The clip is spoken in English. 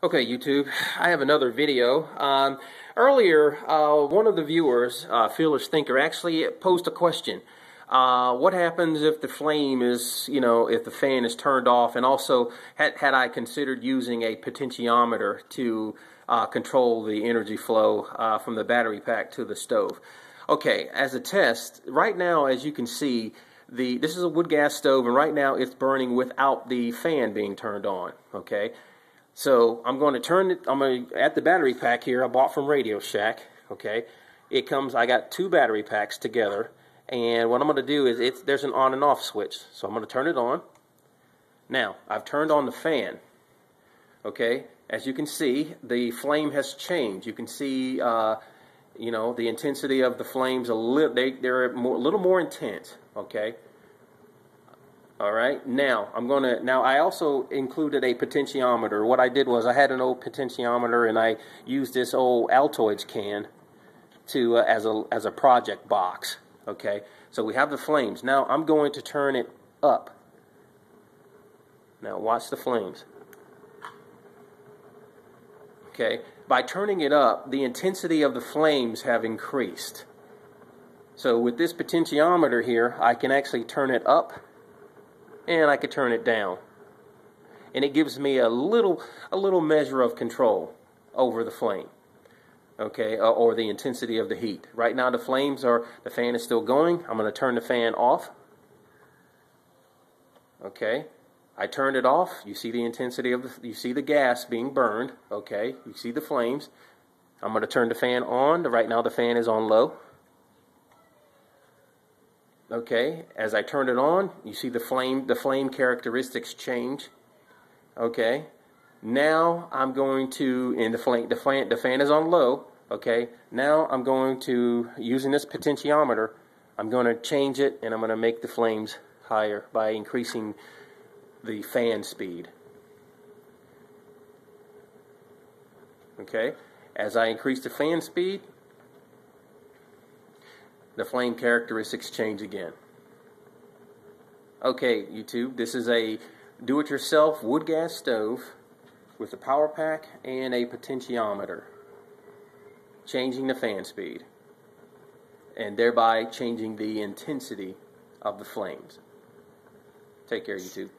Okay, YouTube, I have another video. Um, earlier, uh, one of the viewers, uh, Fearless Thinker, actually posed a question. Uh, what happens if the flame is, you know, if the fan is turned off? And also, had, had I considered using a potentiometer to uh, control the energy flow uh, from the battery pack to the stove? Okay, as a test, right now, as you can see, the this is a wood gas stove, and right now it's burning without the fan being turned on. Okay. So I'm going to turn it, I'm going to, at the battery pack here, I bought from Radio Shack, okay? It comes, I got two battery packs together, and what I'm going to do is, it's there's an on and off switch. So I'm going to turn it on. Now, I've turned on the fan, okay? As you can see, the flame has changed. You can see, uh, you know, the intensity of the flames, a little, they, they're a little more intense, okay? All right. Now I'm going to. Now I also included a potentiometer. What I did was I had an old potentiometer and I used this old Altoids can to uh, as a as a project box. Okay. So we have the flames. Now I'm going to turn it up. Now watch the flames. Okay. By turning it up, the intensity of the flames have increased. So with this potentiometer here, I can actually turn it up and I could turn it down. And it gives me a little, a little measure of control over the flame, okay, uh, or the intensity of the heat. Right now the flames are, the fan is still going. I'm going to turn the fan off. Okay, I turned it off. You see the intensity of the, you see the gas being burned. Okay, you see the flames. I'm going to turn the fan on. Right now the fan is on low. Okay, as I turn it on, you see the flame, the flame characteristics change. Okay, now I'm going to, and the flame, the fan, the fan is on low. Okay, now I'm going to, using this potentiometer, I'm going to change it and I'm going to make the flames higher by increasing the fan speed. Okay, as I increase the fan speed, the flame characteristics change again. Okay, YouTube, this is a do-it-yourself wood gas stove with a power pack and a potentiometer, changing the fan speed, and thereby changing the intensity of the flames. Take care, YouTube.